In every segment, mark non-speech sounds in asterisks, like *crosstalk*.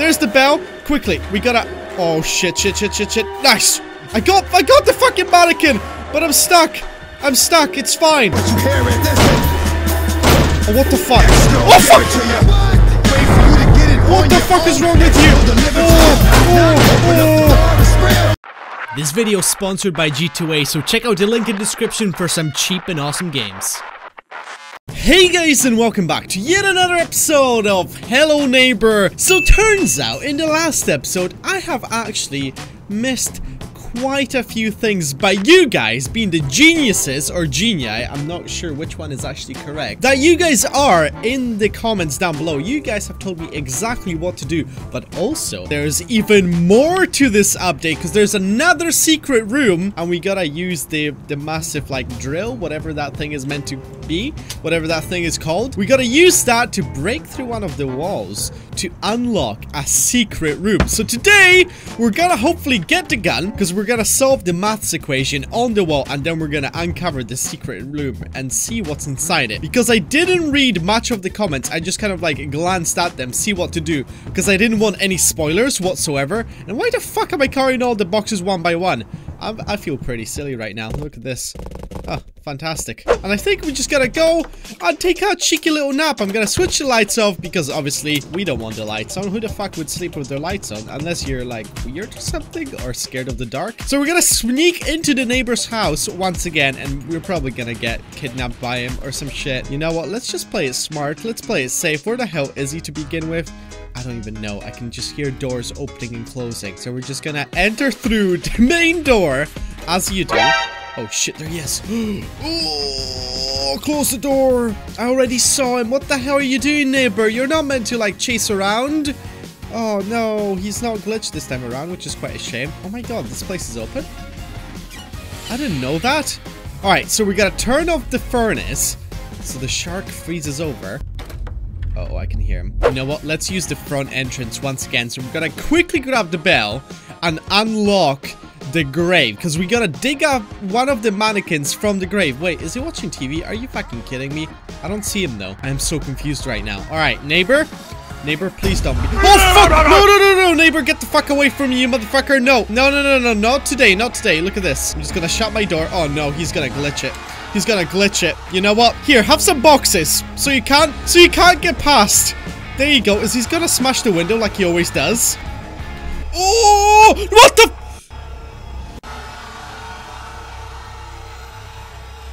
There's the bell. Quickly, we gotta... Oh, shit, shit, shit, shit, shit. Nice. I got, I got the fucking mannequin, but I'm stuck. I'm stuck. It's fine. Oh, what the fuck? Oh, fuck! What the fuck is wrong with you? Oh, oh, oh. This video is sponsored by G2A, so check out the link in the description for some cheap and awesome games. Hey guys and welcome back to yet another episode of Hello Neighbor. So turns out in the last episode I have actually missed quite a few things by you guys being the geniuses or genii, I'm not sure which one is actually correct, that you guys are in the comments down below. You guys have told me exactly what to do, but also there's even more to this update because there's another secret room and we gotta use the, the massive like drill, whatever that thing is meant to whatever that thing is called. We gotta use that to break through one of the walls to unlock a secret room. So today, we're gonna hopefully get the gun because we're gonna solve the maths equation on the wall and then we're gonna uncover the secret room and see what's inside it. Because I didn't read much of the comments, I just kind of like glanced at them, see what to do. Because I didn't want any spoilers whatsoever. And why the fuck am I carrying all the boxes one by one? I'm, i feel pretty silly right now. Look at this. Oh, fantastic. And I think we just gotta go and take our cheeky little nap. I'm gonna switch the lights off because obviously we don't want the lights on. Who the fuck would sleep with their lights on? Unless you're like weird or something or scared of the dark. So we're gonna sneak into the neighbor's house once again and we're probably gonna get kidnapped by him or some shit. You know what? Let's just play it smart. Let's play it safe. Where the hell is he to begin with? I don't even know. I can just hear doors opening and closing. So we're just gonna enter through the *laughs* main door, as you do. Oh shit, there he is. *gasps* oh, close the door. I already saw him. What the hell are you doing, neighbor? You're not meant to, like, chase around. Oh no, he's not glitched this time around, which is quite a shame. Oh my god, this place is open? I didn't know that. Alright, so we gotta turn off the furnace so the shark freezes over. Uh oh, I can hear him. You know what? Let's use the front entrance once again. So we're gonna quickly grab the bell and unlock the grave. Because we gotta dig up one of the mannequins from the grave. Wait, is he watching TV? Are you fucking kidding me? I don't see him though. I am so confused right now. Alright, neighbor. Neighbor, please don't be- Oh, fuck! No, no, no, no, neighbor, get the fuck away from me, you motherfucker! No, no, no, no, no, not today, not today. Look at this. I'm just gonna shut my door. Oh, no, he's gonna glitch it. He's gonna glitch it. You know what? Here, have some boxes. So you can't, so you can't get past. There you go. Is he's gonna smash the window like he always does? Oh! What the?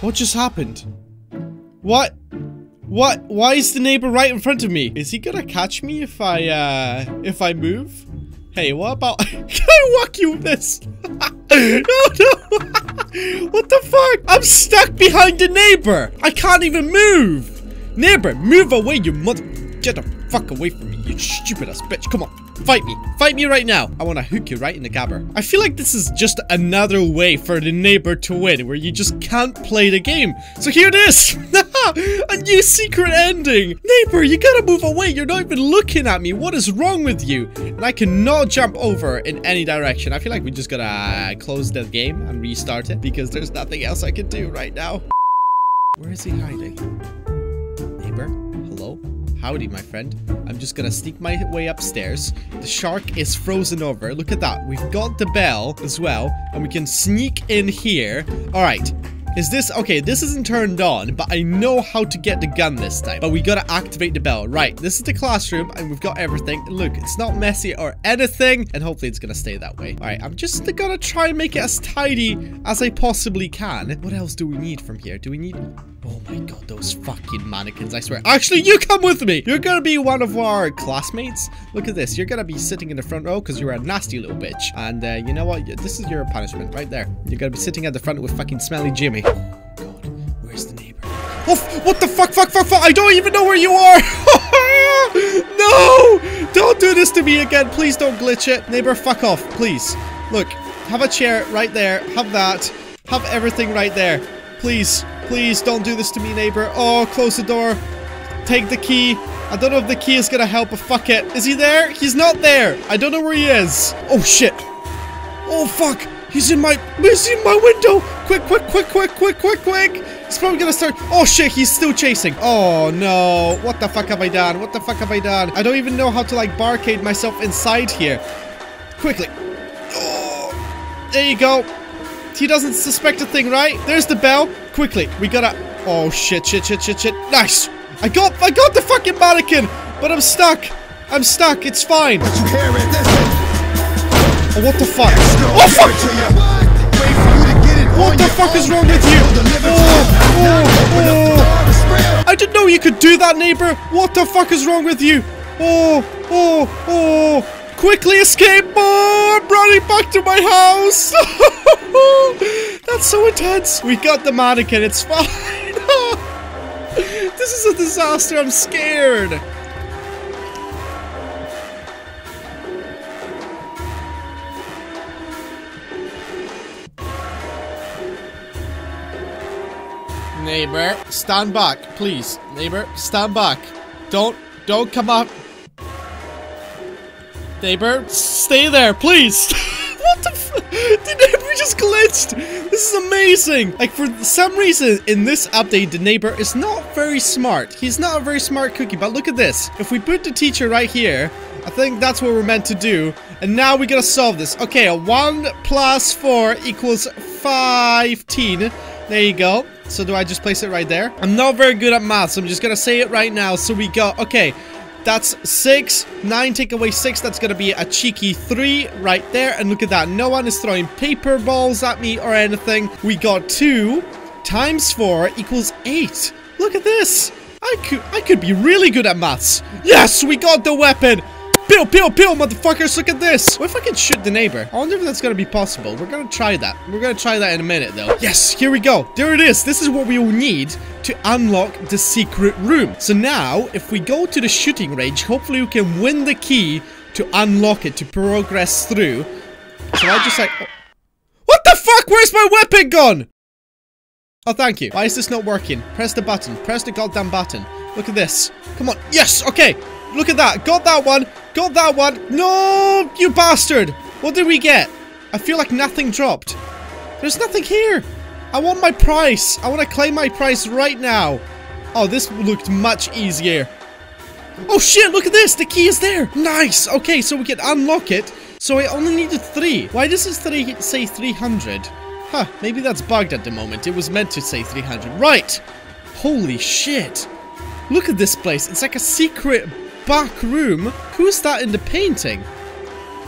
What just happened? What? What? Why is the neighbor right in front of me? Is he gonna catch me if I, uh, if I move? Hey, what about- *laughs* Can I walk you with this? *laughs* oh no! *laughs* I'm stuck behind the neighbor. I can't even move. Neighbor, move away, you mother... Get the fuck away from me, you stupid ass bitch. Come on. Fight me. Fight me right now. I want to hook you right in the gabber. I feel like this is just another way for the neighbor to win, where you just can't play the game. So here it is. *laughs* *laughs* a new secret ending. Neighbor, you gotta move away. You're not even looking at me. What is wrong with you? And I cannot jump over in any direction. I feel like we just gotta uh, close the game and restart it because there's nothing else I can do right now. Where is he hiding? Neighbor? Hello? Howdy, my friend. I'm just gonna sneak my way upstairs. The shark is frozen over. Look at that. We've got the bell as well, and we can sneak in here. All right. Is this... Okay, this isn't turned on, but I know how to get the gun this time. But we gotta activate the bell. Right, this is the classroom, and we've got everything. Look, it's not messy or anything, and hopefully it's gonna stay that way. All right, I'm just gonna try and make it as tidy as I possibly can. What else do we need from here? Do we need... Oh my god, those fucking mannequins, I swear. Actually, you come with me! You're gonna be one of our classmates. Look at this. You're gonna be sitting in the front row because you're a nasty little bitch. And uh, you know what? This is your punishment right there. You're gonna be sitting at the front with fucking smelly Jimmy. Oh god, where's the neighbor? Oh, what the fuck, fuck, fuck, fuck? I don't even know where you are! *laughs* no! Don't do this to me again. Please don't glitch it. Neighbor, fuck off, please. Look, have a chair right there. Have that. Have everything right there. Please. Please don't do this to me, neighbor. Oh, close the door. Take the key. I don't know if the key is gonna help, but fuck it. Is he there? He's not there. I don't know where he is. Oh, shit. Oh, fuck. He's in my, he's in my window. Quick, quick, quick, quick, quick, quick, quick. He's probably gonna start. Oh shit, he's still chasing. Oh no. What the fuck have I done? What the fuck have I done? I don't even know how to like barricade myself inside here. Quickly. Oh, there you go. He doesn't suspect a thing, right? There's the bell. Quickly, we gotta... Oh shit, shit, shit, shit, shit. Nice. I got, I got the fucking mannequin, but I'm stuck. I'm stuck. It's fine. Oh, what the fuck? Oh, fuck! What the fuck is wrong with you? Oh, oh, oh. I didn't know you could do that, neighbor. What the fuck is wrong with you? Oh, oh, oh. Quickly escape. Oh, I'm running back to my house. *laughs* That's so intense. We got the mannequin. It's fine. *laughs* this is a disaster. I'm scared. Neighbor, stand back, please. Neighbor, stand back. Don't, don't come up. Neighbor, stay there, please. *laughs* what the f- The neighbor just glitched. This is amazing. Like, for some reason, in this update, the neighbor is not very smart. He's not a very smart cookie, but look at this. If we put the teacher right here, I think that's what we're meant to do. And now we gotta solve this. Okay, a 1 plus 4 equals 15. There you go. So do I just place it right there? I'm not very good at math, so I'm just gonna say it right now. So we go, okay, that's 6. 9 take away 6, that's gonna be a cheeky 3 right there. And look at that, no one is throwing paper balls at me or anything. We got 2 times 4 equals 8. Look at this. I could, I could be really good at maths. Yes, we got the weapon. Pew, pew, pew, motherfuckers, look at this. What if I can shoot the neighbor? I wonder if that's gonna be possible. We're gonna try that. We're gonna try that in a minute, though. Yes, here we go. There it is. This is what we will need to unlock the secret room. So now, if we go to the shooting range, hopefully we can win the key to unlock it, to progress through. So I just like... Oh. What the fuck? Where's my weapon gone? Oh, thank you. Why is this not working? Press the button. Press the goddamn button. Look at this. Come on. Yes, okay. Look at that. Got that one. Got that one. No, you bastard. What did we get? I feel like nothing dropped. There's nothing here. I want my price. I want to claim my price right now. Oh, this looked much easier. Oh shit, look at this. The key is there. Nice. Okay, so we can unlock it. So I only needed three. Why does this three say 300? Huh, maybe that's bugged at the moment. It was meant to say 300. Right. Holy shit. Look at this place. It's like a secret back room? Who's that in the painting?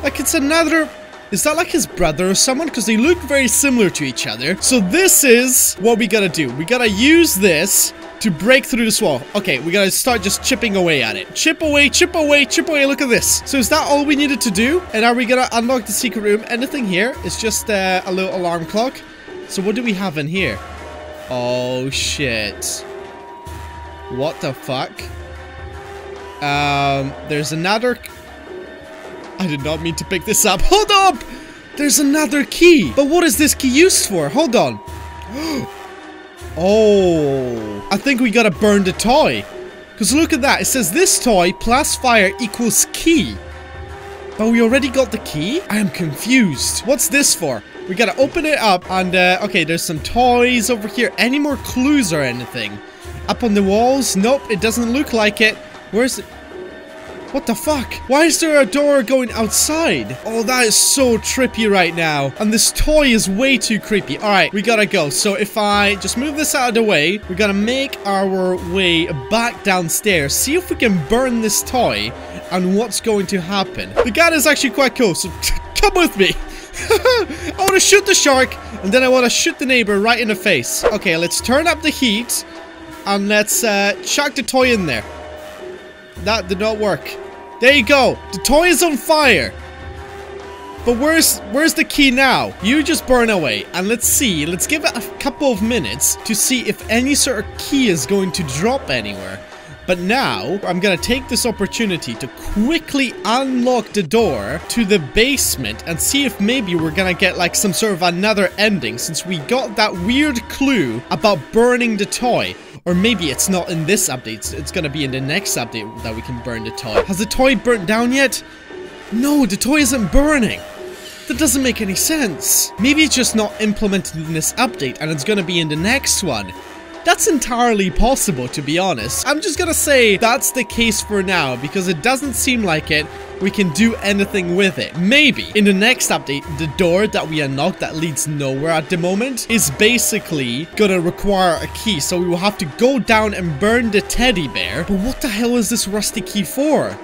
Like it's another... Is that like his brother or someone? Because they look very similar to each other. So this is what we gotta do. We gotta use this to break through this wall. Okay, we gotta start just chipping away at it. Chip away, chip away, chip away. Look at this. So is that all we needed to do? And are we gonna unlock the secret room? Anything here? It's just uh, a little alarm clock. So what do we have in here? Oh, shit. What the fuck? Um, there's another... I did not mean to pick this up. *laughs* Hold up! There's another key. But what is this key used for? Hold on. *gasps* oh. I think we gotta burn the toy. Because look at that. It says this toy plus fire equals key. But we already got the key? I am confused. What's this for? We gotta open it up and, uh, okay, there's some toys over here. Any more clues or anything? Up on the walls? Nope, it doesn't look like it. Where's it? What the fuck? Why is there a door going outside? Oh, that is so trippy right now. And this toy is way too creepy. All right, we gotta go. So if I just move this out of the way, we're gonna make our way back downstairs. See if we can burn this toy and what's going to happen. The gun is actually quite cool, so *laughs* come with me. *laughs* I want to shoot the shark, and then I want to shoot the neighbor right in the face. Okay, let's turn up the heat, and let's uh, chuck the toy in there. That did not work. There you go. The toy is on fire. But where's where's the key now? You just burn away and let's see. Let's give it a couple of minutes to see if any sort of key is going to drop anywhere. But now, I'm gonna take this opportunity to quickly unlock the door to the basement and see if maybe we're gonna get like some sort of another ending since we got that weird clue about burning the toy. Or maybe it's not in this update, it's gonna be in the next update that we can burn the toy. Has the toy burnt down yet? No, the toy isn't burning. That doesn't make any sense. Maybe it's just not implemented in this update and it's gonna be in the next one. That's entirely possible, to be honest. I'm just gonna say that's the case for now, because it doesn't seem like it. We can do anything with it. Maybe. In the next update, the door that we unlocked that leads nowhere at the moment is basically gonna require a key. So we will have to go down and burn the teddy bear. But what the hell is this rusty key for?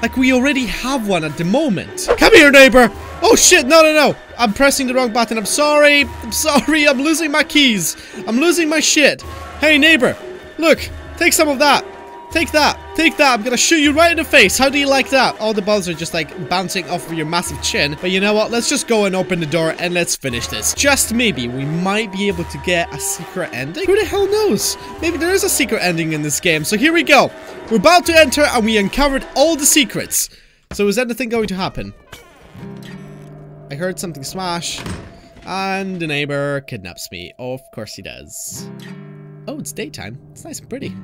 Like, we already have one at the moment. Come here, neighbor! Oh shit, no, no, no! I'm pressing the wrong button. I'm sorry. I'm sorry. I'm losing my keys. I'm losing my shit. Hey, neighbor. Look. Take some of that. Take that. Take that. I'm gonna shoot you right in the face. How do you like that? All the balls are just like bouncing off of your massive chin. But you know what? Let's just go and open the door and let's finish this. Just maybe we might be able to get a secret ending. Who the hell knows? Maybe there is a secret ending in this game. So here we go. We're about to enter and we uncovered all the secrets. So is anything going to happen? I heard something smash. And the neighbor kidnaps me. Oh, of course he does. Oh, it's daytime. It's nice and pretty.